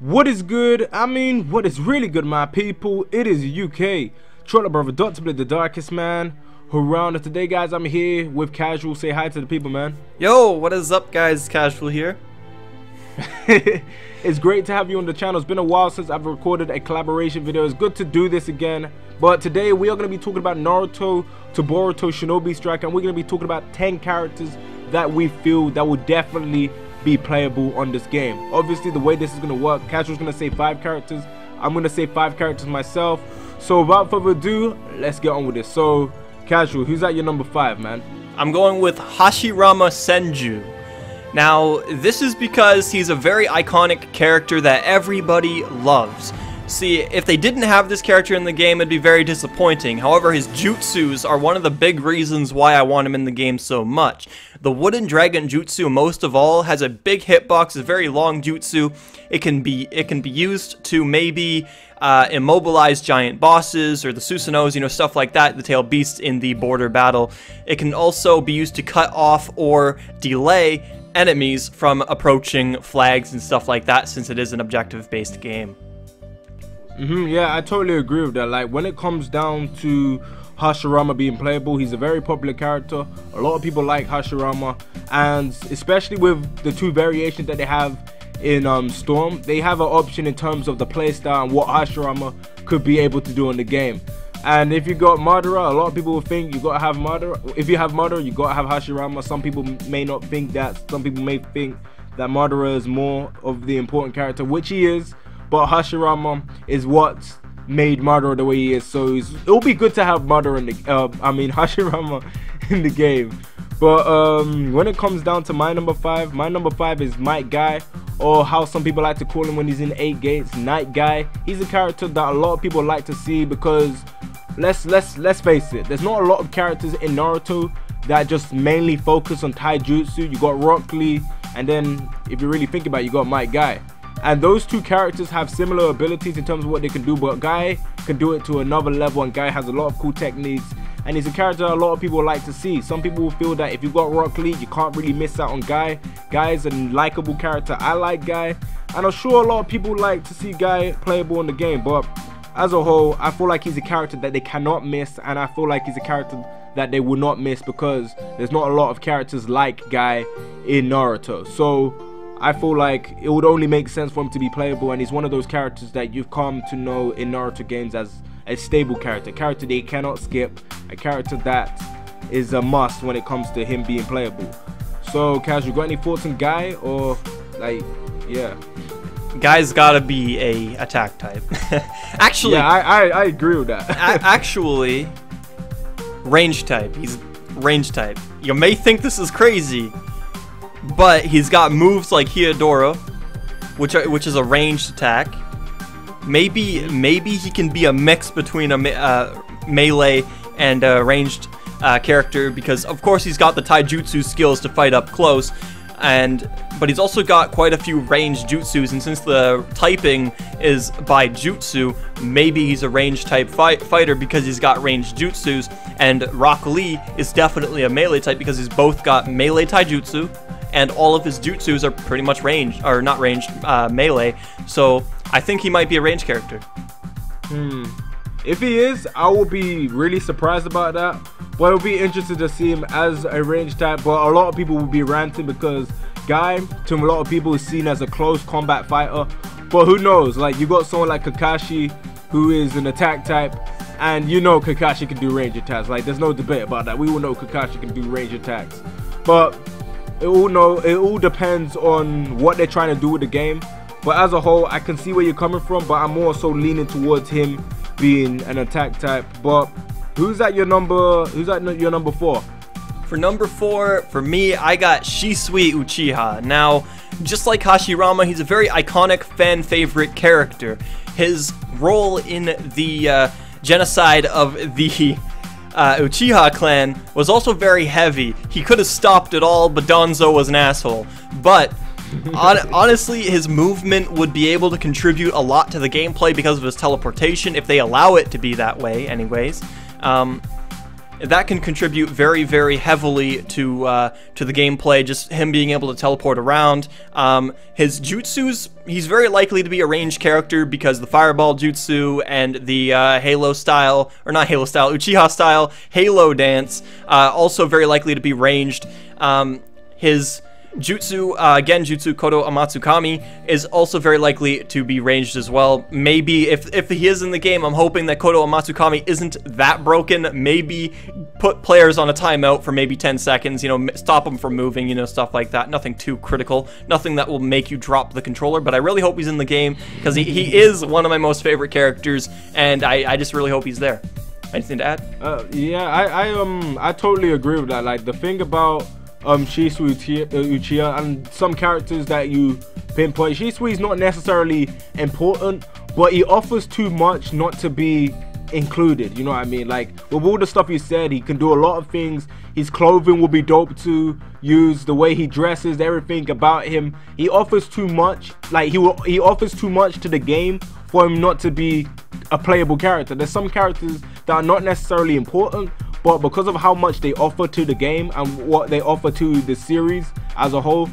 What is good? I mean, what is really good, my people? It is UK. Chocolate Brother, Dr. Blick, the Darkest Man. Around today, guys, I'm here with Kasual. Say hi to the people, man. Yo, what is up, guys? Kasual here. it's great to have you on the channel. It's been a while since I've recorded a collaboration video. It's good to do this again. But today, we are going to be talking about Naruto to Boruto Shinobi Striker. And we're going to be talking about 10 characters that we feel that will definitely be playable on this game. Obviously, the way this is going to work, Kasual's going to say five characters. I'm going to say five characters myself. So without further ado, let's get on with this. So, Casual, who's at your number five, man? I'm going with Hashirama Senju. Now, this is because he's a very iconic character that everybody loves. See, if they didn't have this character in the game, it'd be very disappointing. However, his jutsus are one of the big reasons why I want him in the game so much. The Wooden Dragon Jutsu, most of all, has a big hitbox, a very long jutsu. It can be it can be used to maybe uh, immobilize giant bosses or the Susanoos, you know, stuff like that, the tail beasts in the border battle. It can also be used to cut off or delay enemies from approaching flags and stuff like that since it is an objective-based game. Mm -hmm, yeah, I totally agree with that. Like when it comes down to Hashirama being playable, he's a very popular character. A lot of people like Hashirama, and especially with the two variations that they have in um, Storm, they have an option in terms of the playstyle and what Hashirama could be able to do in the game. And if you got Madara, a lot of people will think you gotta have Madara. If you have Madara, you gotta have Hashirama. Some people may not think that. Some people may think that Madara is more of the important character, which he is but Hashirama is what made Madara the way he is. So it'll be good to have Madara in the, uh, I mean Hashirama in the game. But um, when it comes down to my number five, my number five is Might Guy, or how some people like to call him when he's in Eight Gates, Night Guy. He's a character that a lot of people like to see because let's let's let's face it, there's not a lot of characters in Naruto that just mainly focus on taijutsu. You got Rock Lee, and then if you really think about it, you got Might Guy. And those two characters have similar abilities in terms of what they can do, but Guy can do it to another level and Guy has a lot of cool techniques and he's a character a lot of people like to see. Some people feel that if you've got Rock Lee, you can't really miss out on Guy. Guy is a likable character. I like Guy, and I'm sure a lot of people like to see Guy playable in the game, but as a whole, I feel like he's a character that they cannot miss, and I feel like he's a character that they will not miss because there's not a lot of characters like Guy in Naruto. So I feel like it would only make sense for him to be playable and he's one of those characters that you've come to know in Naruto games as a stable character, a character they cannot skip, a character that is a must when it comes to him being playable. So, Kaz, you got any thoughts on Guy or like, yeah? Guy's gotta be a attack type. actually, yeah, I, I, I agree with that. actually, range type. He's range type. You may think this is crazy, but he's got moves like Hirudora, which are, which is a ranged attack. Maybe maybe he can be a mix between a uh, melee and a ranged uh, character because of course he's got the taijutsu skills to fight up close, and but he's also got quite a few ranged jutsus and since the typing is by jutsu, maybe he's a ranged type fight fighter because he's got ranged jutsus and Rock Lee is definitely a melee type because he's both got melee taijutsu and all of his jutsus are pretty much ranged, or not ranged, uh, melee. So I think he might be a range character. Hmm. If he is, I will be really surprised about that. But I'll be interested to see him as a range type. But a lot of people will be ranting because Guy, to a lot of people, is seen as a close combat fighter. But who knows? Like, you got someone like Kakashi, who is an attack type. And you know Kakashi can do range attacks. Like, there's no debate about that. We all know Kakashi can do range attacks. But it all know it all depends on what they're trying to do with the game. But as a whole, I can see where you're coming from, but I'm more so leaning towards him being an attack type. But who's at your number? Who's at your number four? For number four, for me, I got Shisui Uchiha. Now, just like Hashirama, he's a very iconic fan favorite character. His role in the uh, genocide of the uh, Uchiha clan was also very heavy. He could have stopped it all, but Danzo was an asshole. But on, honestly, his movement would be able to contribute a lot to the gameplay because of his teleportation, if they allow it to be that way anyways. Um, that can contribute very, very heavily to uh, to the gameplay. Just him being able to teleport around. Um, his jutsus, he's very likely to be a ranged character because the Fireball jutsu and the uh, Halo style, or not Halo style, Uchiha style Halo dance, uh, also very likely to be ranged. Um, his Jutsu, uh, Genjutsu Koto Amatsukami is also very likely to be ranged as well. Maybe if, if he is in the game, I'm hoping that Koto Amatsukami isn't that broken. Maybe put players on a timeout for maybe 10 seconds, you know, stop them from moving, you know, stuff like that. Nothing too critical. Nothing that will make you drop the controller, but I really hope he's in the game because he, he is one of my most favorite characters, and I, I just really hope he's there. Anything to add? Uh, yeah, I, I um I totally agree with that. Like the thing about um Shisui uh, Uchiha and some characters that you pinpoint. Shisui is not necessarily important, but he offers too much not to be included. You know what I mean? Like with all the stuff he said, he can do a lot of things. His clothing will be dope to use. The way he dresses, everything about him. He offers too much. Like he will, he offers too much to the game for him not to be a playable character. There's some characters that are not necessarily important, but because of how much they offer to the game and what they offer to the series as a whole,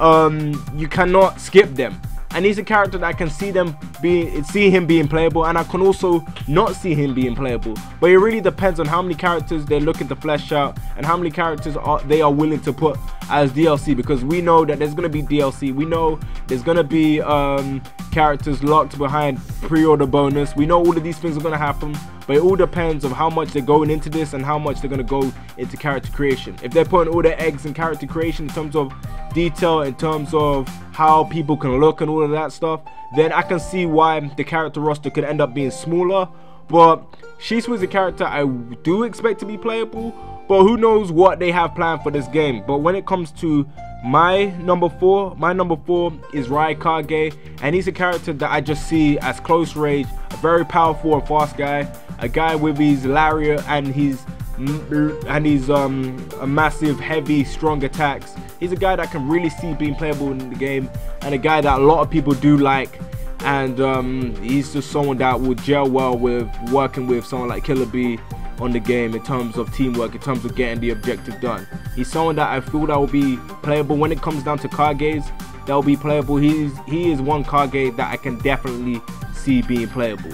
um, you cannot skip them. And he's a character that I can see them being, see him being playable, and I can also not see him being playable. But it really depends on how many characters they're looking to flesh out and how many characters are, they are willing to put as DLC. Because we know that there's gonna be DLC. We know there's gonna be um, characters locked behind pre-order bonus. We know all of these things are gonna happen. But it all depends on how much they're going into this and how much they're to go into character creation. If they're putting all their eggs in character creation in terms of detail, in terms of how people can look and all of that stuff, then I can see why the character roster could end up being smaller. But Shisui is a character I do expect to be playable, but who knows what they have planned for this game. But when it comes to my number four, my number four is Raikage, and he's a character that I just see as close range, a very powerful and fast guy a guy with his lariat and his and his um a massive heavy strong attacks. He's a guy that can really see being playable in the game and a guy that a lot of people do like. And um, he's just someone that would gel well with working with someone like Killer B on the game in terms of teamwork, in terms of getting the objective done. He's someone that I feel that will be playable when it comes down to Kages. That will be playable. He's he is one Kage that I can definitely see being playable.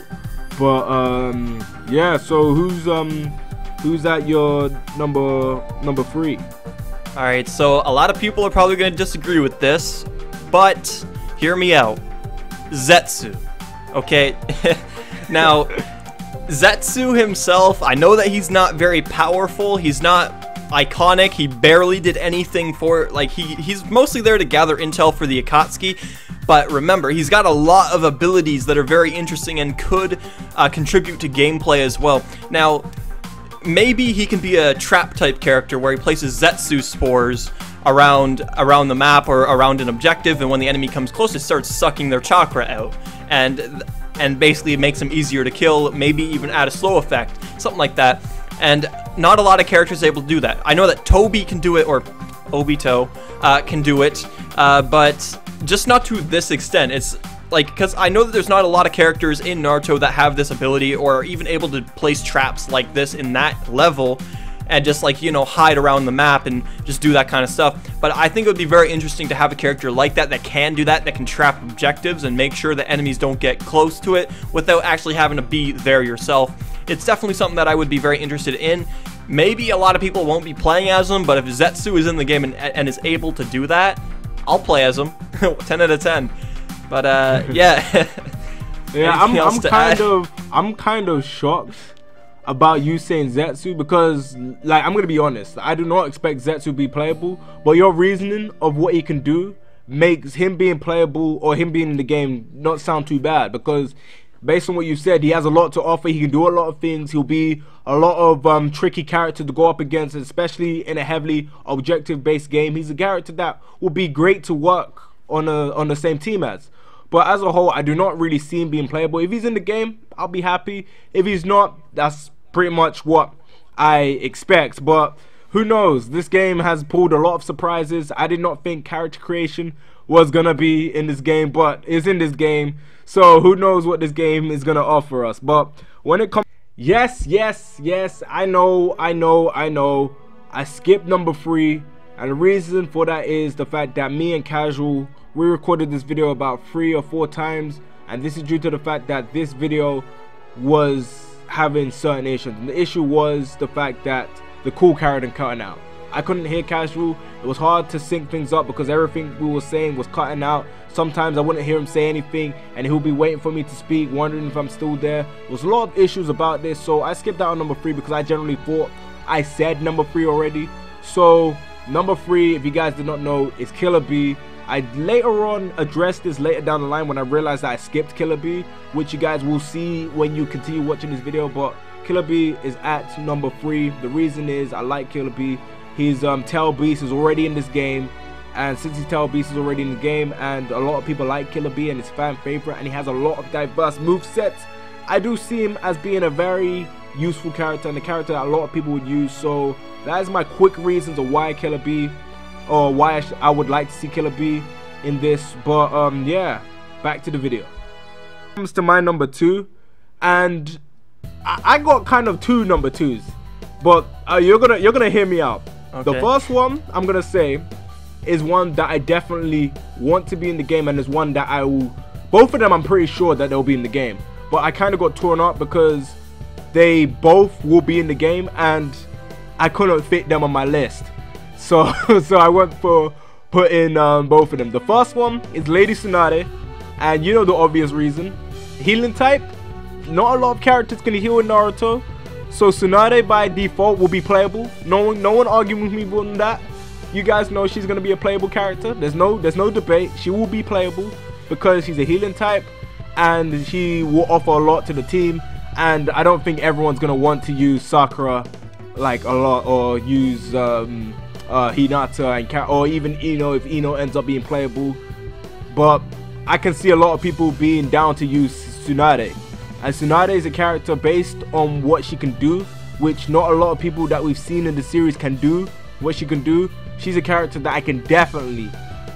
But um, yeah. So who's um, who's at your number number three? All right. So a lot of people are probably going to disagree with this, but hear me out. Zetsu. Okay. now, Zetsu himself, I know that he's not very powerful. He's not iconic. He barely did anything for like he he's mostly there to gather intel for the Akatsuki. But remember, he's got a lot of abilities that are very interesting and could uh, contribute to gameplay as well. Now, maybe he can be a trap type character where he places Zetsu spores around around the map or around an objective, and when the enemy comes close, it starts sucking their chakra out, and and basically it makes them easier to kill. Maybe even add a slow effect, something like that. And not a lot of characters able to do that. I know that Tobi can do it, or Obito uh, can do it, uh, but just not to this extent. It's like, because I know that there's not a lot of characters in Naruto that have this ability or are even able to place traps like this in that level and just like, you know, hide around the map and just do that kind of stuff. But I think it would be very interesting to have a character like that that can do that, that can trap objectives and make sure that enemies don't get close to it without actually having to be there yourself. It's definitely something that I would be very interested in. Maybe a lot of people won't be playing as him, but if Zetsu is in the game and, and is able to do that, I'll play as him. 10 out of 10. But uh, yeah. yeah, I'm, I'm kind add? of I'm kind of shocked about you saying Zetsu because like I'm gonna be honest, I do not expect Zetsu to be playable, but your reasoning of what he can do makes him being playable or him being in the game not sound too bad because based on what you said, he has a lot to offer. He can do a lot of things. He'll be a lot of um, tricky character to go up against, especially in a heavily objective-based game. He's a character that will be great to work on a on the same team as. But as a whole, I do not really see him being playable. If he's in the game, I'll be happy. If he's not, that's pretty much what I expect. But who knows? This game has pulled a lot of surprises. I did not think character creation was gonna be in this game, but it's in this game. So who knows what this game is gonna offer us? But when it comes Yes, yes, yes. I know, I know, I know. I skipped number three. And the reason for that is the fact that me and Kasual, we recorded this video about three or four times. And this is due to the fact that this video was having certain issues. And the issue was the fact that the cool and cutting out. I couldn't hear Kasual. It was hard to sync things up because everything we were saying was cutting out. Sometimes I wouldn't hear him say anything and he'll be waiting for me to speak, wondering if I'm still there. There was a lot of issues about this, so I skipped out on number three because I generally thought I said number three already. So number three, if you guys did not know, is Killer Bee. I later on addressed this later down the line when I realized that I skipped Killer Bee, which you guys will see when you continue watching this video, but Killer Bee is at number three. The reason is I like Killer Bee. He's um, Tail Beast is already in this game, and since he's Tail Beast is already in the game, and a lot of people like Killer Bee and his fan favorite, and he has a lot of diverse move sets. I do see him as being a very useful character and a character that a lot of people would use. So that is my quick reasons of why Killer Bee, or why I, I would like to see Killer Bee in this. But um, yeah, back to the video. Comes to my number two, and I, I got kind of two number twos, but uh, you're gonna you're gonna hear me out. Okay. The first one I'm gonna say is one that I definitely want to be in the game, and is one that I will. Both of them, I'm pretty sure that they'll be in the game, but I kind of got torn up because they both will be in the game, and I couldn't fit them on my list. So, so I went for putting um, both of them. The first one is Lady Tsunade, and you know the obvious reason. Healing type, not a lot of characters can heal in Naruto, so Tsunade by default will be playable. No one, no one arguing with me on that. You guys know she's gonna be a playable character. There's no, there's no debate. She will be playable because she's a healing type, and she will offer a lot to the team. And I don't think everyone's gonna want to use Sakura like a lot, or use um, uh, Hinata and Ka or even Ino if Ino ends up being playable. But I can see a lot of people being down to use Tsunade. And Tsunade is a character based on what she can do, which not a lot of people that we've seen in the series can do. What she can do, she's a character that I can definitely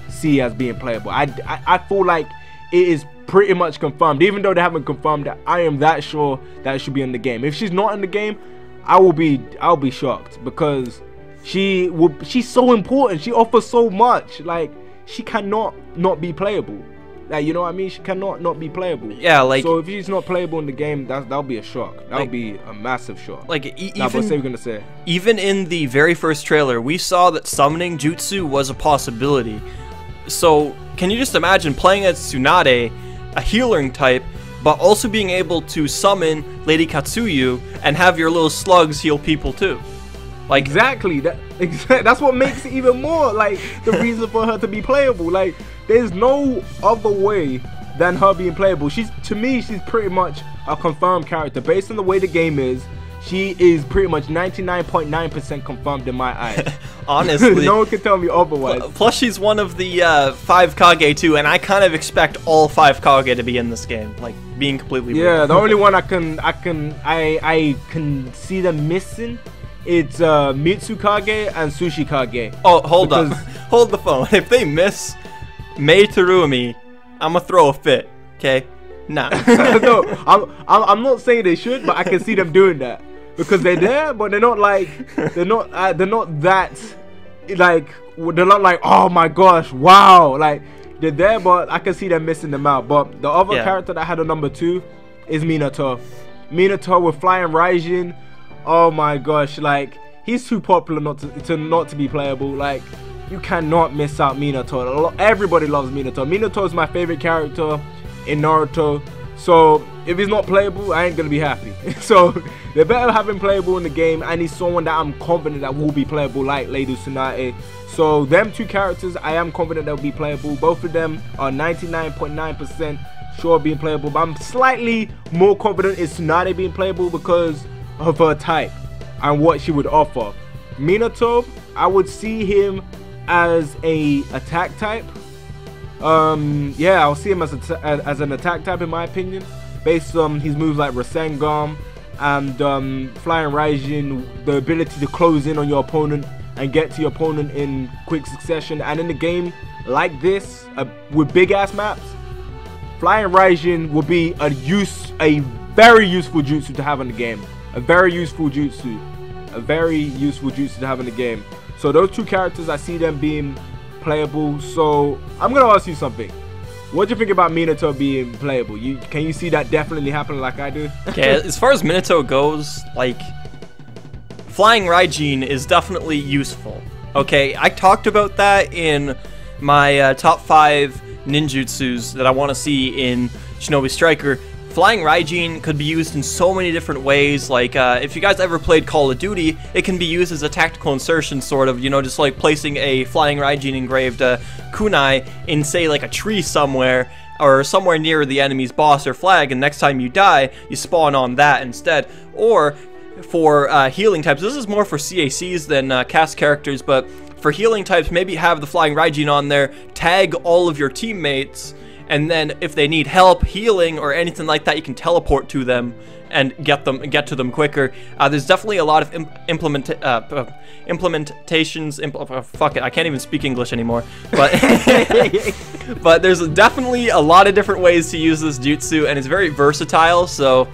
see as being playable. I, I, I feel like it is pretty much confirmed, even though they haven't confirmed that. I am that sure that should be in the game. If she's not in the game, I will be I'll be shocked because she will. She's so important. She offers so much. Like she cannot not be playable. Like you know what I mean? She cannot not be playable. Yeah, like So if she's not playable in the game, that that'll be a shock. That'll Like- be a massive shock. like e- Nah, say even we're gonna say. even in the very first trailer, we saw that summoning jutsu was a possibility. So, can you just imagine playing as Tsunade, a healing type, but also being able to summon Lady Katsuyu and have your little slugs heal people too? Like, Exactly. That exact, that's what makes it even more like the reason for her to be playable. Like there's no other way than her being playable. She's to me, she's pretty much a confirmed character based on the way the game is. She is pretty much 99.9% confirmed in my eyes. honestly. no one can tell me otherwise. Plus, she's one of the uh, five Kage too, and I kind of expect all five Kage to be in this game. Like, being completely real. Yeah, the only one I can I can I I can see them missing it's uh Mizukage and Tsuchikage. Oh, hold on. Because- Hold the phone. If they miss Mei Terumi, I'm gonna throw a fit. Okay? Nah. no, I'm, I'm I'm not saying they should, but I can see them doing that because they're there, but they're not like they're not uh, they're not that like they're not like oh my gosh wow like they're there, but I can see them missing them out. But the other Yeah. character that had a number two is Minato. Minato with Flying Raijin. Oh my gosh, like he's too popular not to, to not to be playable. Like you cannot miss out Minato. Everybody loves Minato. Minato is my favorite character in Naruto. So if he's not playable, I ain't gonna be happy. so they better have him playable in the game, and he's someone that I'm confident that will be playable, like Lady Tsunade. So them two characters, I am confident they'll be playable. Both of them are 99.9% sure of being playable, but I'm slightly more confident in Tsunade being playable because of her type and what she would offer. Minato, I would see him as a attack type. Um, yeah, I'll see him as a as an attack type in my opinion, based on his moves like Rasengan and um, Flying Raijin, the ability to close in on your opponent and get to your opponent in quick succession. And in a game like this, uh, with big ass maps, Flying Raijin will be a use a very useful jutsu to have in the game. A very useful jutsu. A very useful jutsu to have in the game. So those two characters, I see them being playable. So I'm gonna ask you something. What do you think about Minato being playable? You can you see that definitely happening like I do? okay, as far as Minato goes, like flying Raijin is definitely useful. Okay, I talked about that in my uh, top five ninjutsus that I want to see in Shinobi Striker. Flying Raijin could be used in so many different ways. Like, uh, if you guys ever played Call of Duty, it can be used as a tactical insertion, sort of, you know, just like placing a Flying Raijin engraved uh, kunai in, say, like a tree somewhere, or somewhere near the enemy's boss or flag, and next time you die, you spawn on that instead. Or, for uh, healing types, this is more for CACs than uh, cast characters, but for healing types, maybe have the Flying Raijin on there, tag all of your teammates, and then if they need help healing or anything like that you can teleport to them and get them get to them quicker. Uh, there's definitely a lot of Im implement uh, implementations impl uh, fuck it I can't even speak English anymore. But but there's definitely a lot of different ways to use this jutsu and it's very versatile so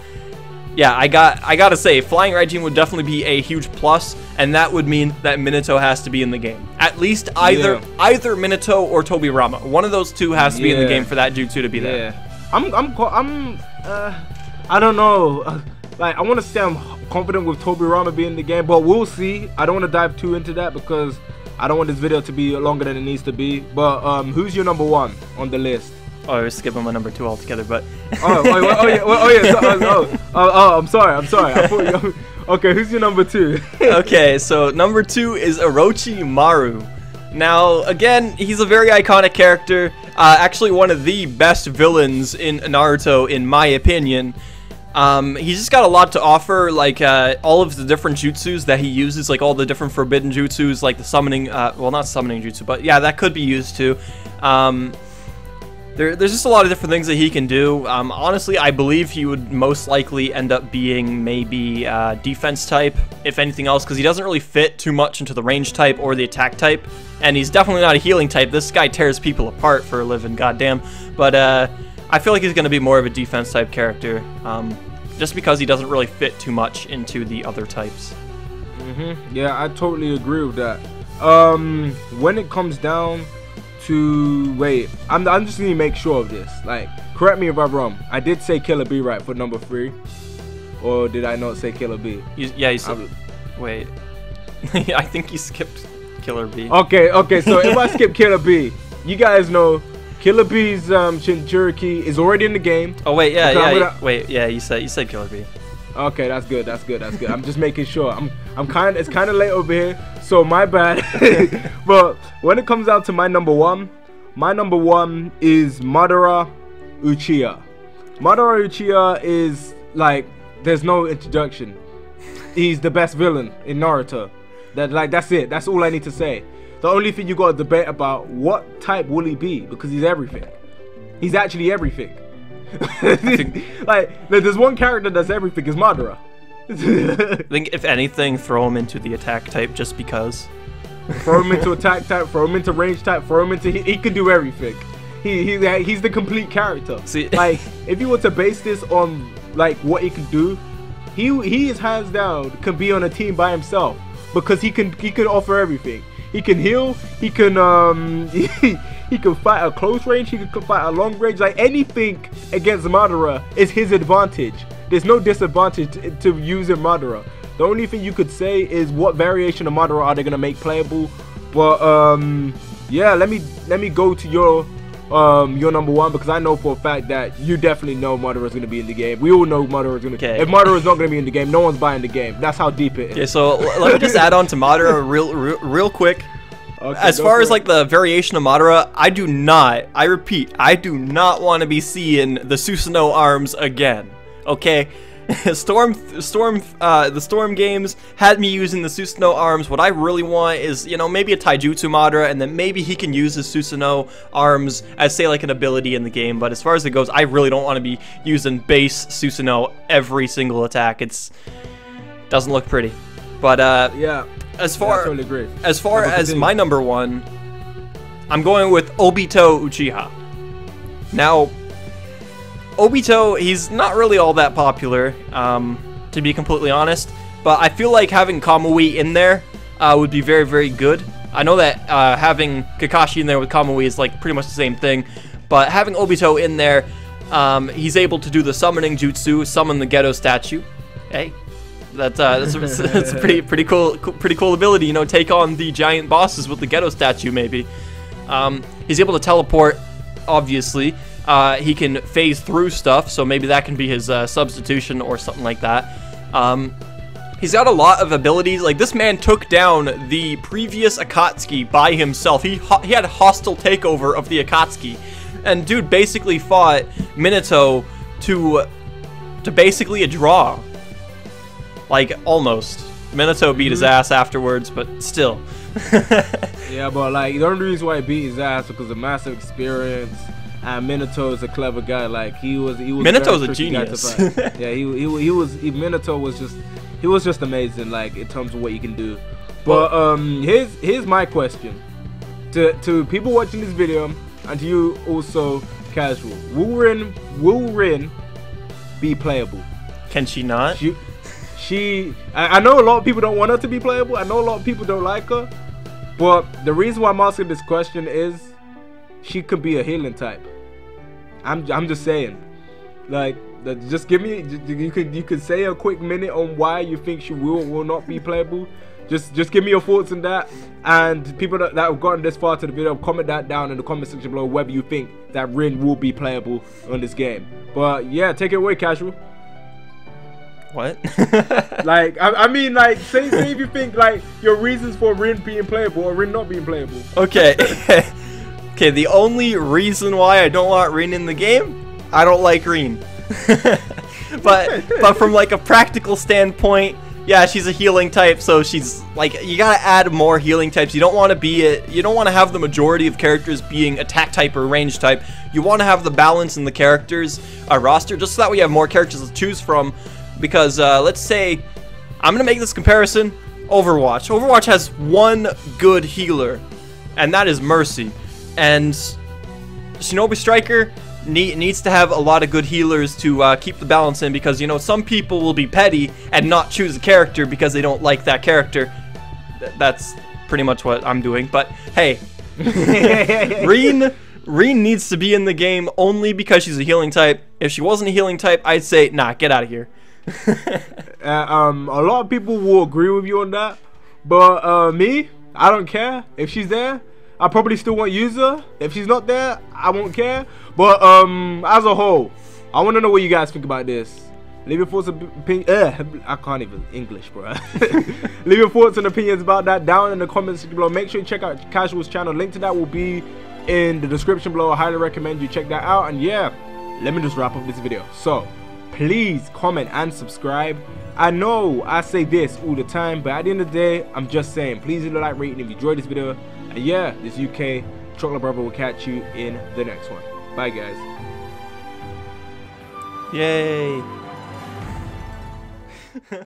yeah, I got I gotta say, Flying Raijin would definitely be a huge plus, and that would mean that Minato has to be in the game. At least either yeah. either Minato or Tobirama. One of those two has to be in the game for that jutsu to be there. Yeah. I'm I'm I'm uh, I don't know. Like I want to say I'm confident with Tobirama being in the game, but we'll see. I don't want to dive too into that because I don't want this video to be longer than it needs to be. But um, who's your number one on the list? Oh, I was skipping my number two altogether, but. oh, oh, oh, yeah, oh, yeah. So, oh, oh, oh, I'm sorry, I'm sorry. I you, okay, who's your number two? okay, so number two is Orochimaru. Now, again, he's a very iconic character. Uh, actually, one of the best villains in Naruto, in my opinion. Um, he's just got a lot to offer, like, uh, all of the different jutsus that he uses, like all the different forbidden jutsus, like the summoning, uh, well, not summoning jutsu, but yeah, that could be used too. Um, there, there's just a lot of different things that he can do. Um, honestly, I believe he would most likely end up being maybe uh, defense type, if anything else, because he doesn't really fit too much into the range type or the attack type. And he's definitely not a healing type. This guy tears people apart for a living, goddamn. But uh, I feel like he's going to be more of a defense type character, um, just because he doesn't really fit too much into the other types. Mm-hmm. Yeah, I totally agree with that. Um, when it comes down to wait. I'm I'm just gonna make sure of this. Like, correct me if I'm wrong. I did say Killer B right for number three, or did I not say Killer B? You, yeah, you said. wait, I think you skipped Killer B. Okay, okay. So if I skip Killer B, you guys know Killer B's um, Jinchuriki is already in the game. Oh wait, yeah, yeah. Gonna... Wait, yeah. You said you said Killer B. Okay, that's good. That's good. That's good. I'm just making sure. I'm I'm kind. It's kind of late over here, so my bad. but when it comes out to my number one, my number one is Madara Uchiha. Madara Uchiha is like there's no introduction. He's the best villain in Naruto. That like that's it. That's all I need to say. The only thing you got to debate about what type will he be because he's everything. He's actually everything. like there's one character that's everything is Madara. I think if anything, throw him into the attack type just because. throw him into attack type, throw him into range type, throw him into he, he can do everything. He, he he's the complete character. See, like if you were to base this on like what he can do, he he is hands down can be on a team by himself because he can he can offer everything. He can heal. He can um he, he can fight a close range. He can fight a long range. Like anything against Madara is his advantage. There's no disadvantage to, to using Madara. The only thing you could say is what variation of Madara are they gonna make playable. But um yeah, let me let me go to your um your number one because I know for a fact that you definitely know Madara is gonna be in the game. We all know Madara is gonna. Okay. If Madara is not gonna be in the game, no one's buying the game. That's how deep it is. Okay, so let me just add on to Madara real, real real quick. Okay, as far as like the variation of Madara, I do not, I repeat, I do not want to be seeing the Susanoo arms again. Okay? Storm, Storm, uh, the Storm games had me using the Susanoo arms. What I really want is, you know, maybe a Taijutsu Madara, and then maybe he can use his Susanoo arms as, say, like an ability in the game. But as far as it goes, I really don't want to be using base Susanoo every single attack. It's doesn't look pretty. But uh, yeah, as far yeah, totally as far as my number one, I'm going with Obito Uchiha. Now, Obito, he's not really all that popular, um, to be completely honest. But I feel like having Kamui in there uh, would be very, very good. I know that uh, having Kakashi in there with Kamui is like pretty much the same thing, but having Obito in there, um, he's able to do the summoning jutsu, summon the Gedo statue. Hey, that, uh, that's, a, that's a pretty pretty cool pretty cool ability. You know, take on the giant bosses with the Gedo statue. Maybe um, he's able to teleport. Obviously, uh, he can phase through stuff, so maybe that can be his uh, substitution or something like that. Um, He's got a lot of abilities. Like, this man took down the previous Akatsuki by himself. He, he had a hostile takeover of the Akatsuki. And dude basically fought Minato to, to basically a draw. Like, almost. Minato beat his mm-hmm. ass afterwards, but still. yeah, but like, the only reason why he beat his ass because of massive experience and Minato is a clever guy. Like he was, he was. Minato's a genius. yeah, he, he, he was. He, Minato was just he was just amazing, like in terms of what you can do. But um, here's here's my question to to people watching this video and to you also Kasual. Will Rin will Rin be playable? Can she not? She, she I, I know a lot of people don't want her to be playable. I know a lot of people don't like her. But the reason why I'm asking this question is she could be a healing type. I'm I'm just saying. Like just give me. You could you could say a quick minute on why you think she will will not be playable. Just just give me your thoughts on that. And people that, that have gotten this far to the video, comment that down in the comment section below whether you think that Rin will be playable on this game. But yeah, take it away, Kasual. What? like I, I, mean like say say if you think like your reasons for Rin being playable or Rin not being playable. Okay. okay, the only reason why I don't want Rin in the game, I don't like Rin. but but from like a practical standpoint, yeah, she's a healing type, so she's like you gotta add more healing types. You don't want to be it. You don't want to have the majority of characters being attack type or range type. You want to have the balance in the characters uh, roster, just so that we have more characters to choose from. Because uh, let's say I'm gonna make this comparison. Overwatch. Overwatch has one good healer, and that is Mercy. And Shinobi Striker need, needs to have a lot of good healers to uh, keep the balance in because, you know, some people will be petty and not choose a character because they don't like that character. Th that's pretty much what I'm doing. But hey, Rin, Rin needs to be in the game only because she's a healing type. If she wasn't a healing type, I'd say, nah, get out of here. uh, um, a lot of people will agree with you on that. But uh, me, I don't care. If she's there, I probably still want user. If she's not there, I won't care. But um, as a whole, I want to know what you guys think about this. Leave your thoughts and opinions. Uh, I can't even English, bro. Leave your thoughts and opinions about that down in the comments below. Make sure you check out Kasual's channel. Link to that will be in the description below. I highly recommend you check that out. And yeah, let me just wrap up this video. So, please comment and subscribe. I know I say this all the time, but at the end of the day, I'm just saying, please leave a like rating if you enjoyed this video. And yeah, this UK Chocolate Brother will catch you in the next one. Bye, guys. Yay.